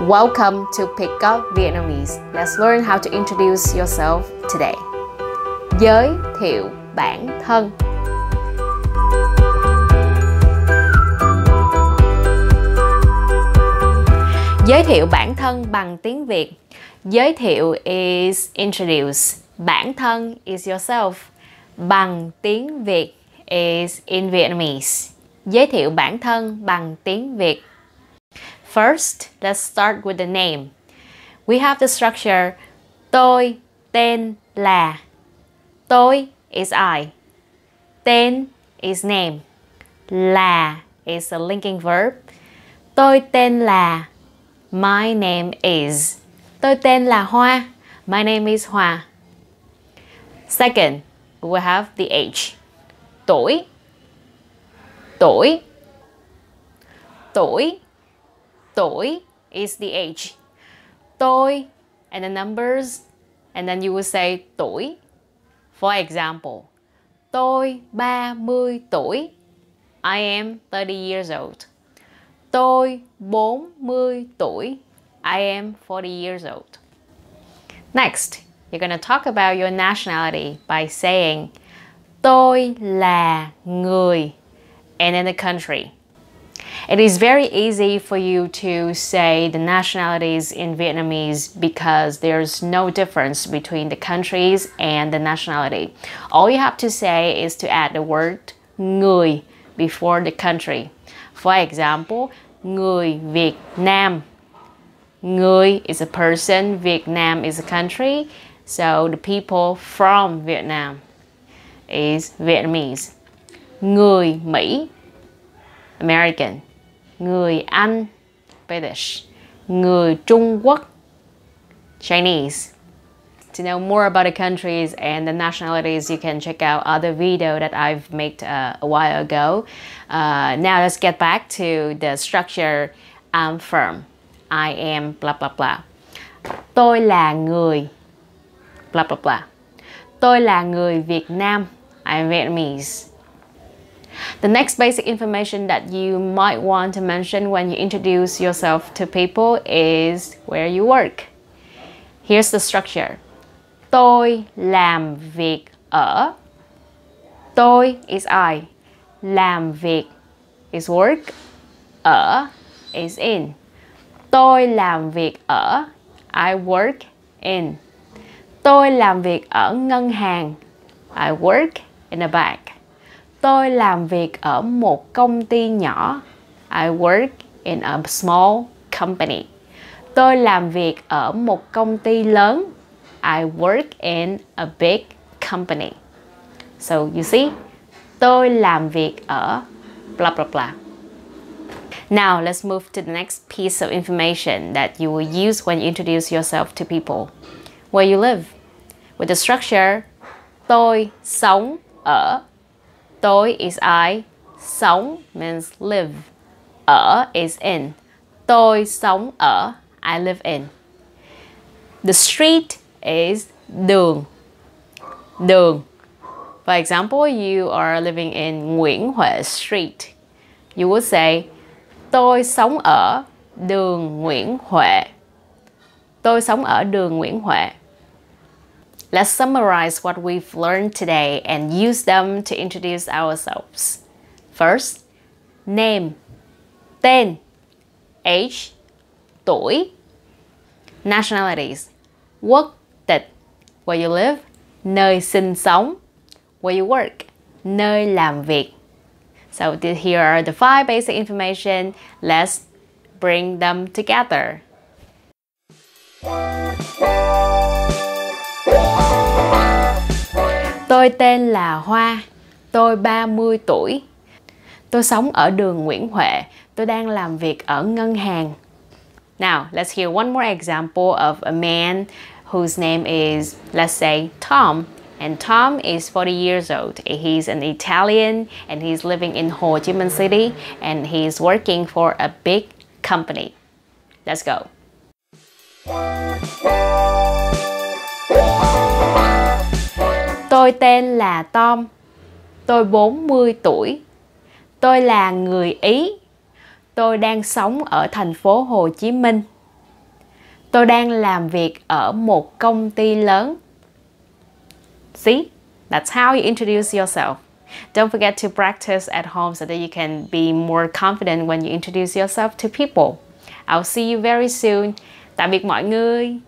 Welcome to Pick Up Vietnamese. Let's learn how to introduce yourself today. Giới thiệu bản thân. Giới thiệu bản thân bằng tiếng Việt. Giới thiệu is introduce. Bản thân is yourself. Bằng tiếng Việt is in Vietnamese. Giới thiệu bản thân bằng tiếng Việt. First, let's start with the name. We have the structure tôi tên là. Tôi is I. Tên is name. Là is a linking verb. Tôi tên là My name is. Tôi tên là Hoa. My name is Hoa. Second, we have the age. Tuổi. Tuổi. Tuổi. Tuổi is the age. Tôi and the numbers and then you will say tuổi. For example, tôi 30 tuổi. I am 30 years old. Tôi 40 tuổi. I am 40 years old. Next, you're going to talk about your nationality by saying Tôi là người and in the country. It is very easy for you to say the nationalities in Vietnamese because there's no difference between the countries and the nationality. All you have to say is to add the word người before the country. For example, người Việt Nam. Người is a person, Vietnam is a country, so the people from Vietnam is Vietnamese. Người Mỹ, American. Người Anh, British. Người Trung Quốc, Chinese. To know more about the countries and the nationalities, you can check out other video that I've made uh, a while ago. Uh, now let's get back to the structure. I'm from. I am blah blah blah. Tôi là người blah blah blah. Tôi là người Việt Nam. I'm Vietnamese. The next basic information that you might want to mention when you introduce yourself to people is where you work. Here's the structure. Tôi làm việc ở. Tôi is I. Làm việc is work. Ở is in. Tôi làm việc ở. I work in. Tôi làm việc ở ngân hàng. I work in a bank. Tôi làm việc ở một công ty nhỏ. I work in a small company. Tôi làm việc ở một công ty lớn. I work in a big company. So you see, tôi làm việc ở blah blah blah. Now let's move to the next piece of information that you will use when you introduce yourself to people. Where you live. With the structure tôi sống ở Tôi is I. Sống means live. Ở is in. Tôi sống ở. I live in. The street is đường. Đường. For example, you are living in Nguyễn Huệ Street. You would say, tôi sống ở đường Nguyễn Huệ. Tôi sống ở đường Nguyễn Huệ. Let's summarize what we've learned today and use them to introduce ourselves. First, name, tên, age, tuổi, nationalities, quốc tịch, where you live, nơi sinh sống, where you work, nơi làm việc. So here are the five basic information. Let's bring them together. Tôi tên là Hoa, tôi 30 tuổi. Tôi sống ở đường Nguyễn Huệ, tôi đang làm việc ở ngân hàng. Now, let's hear one more example of a man whose name is, let's say, Tom. And Tom is 40 years old. He's an Italian and he's living in Ho Chi Minh City and he's working for a big company. Let's go. Tôi tên là Tom. Tôi 40 tuổi. Tôi là người Ý. Tôi đang sống ở thành phố Hồ Chí Minh. Tôi đang làm việc ở một công ty lớn. See? That's how you introduce yourself. Don't forget to practice at home so that you can be more confident when you introduce yourself to people. I'll see you very soon. Tạm biệt mọi người.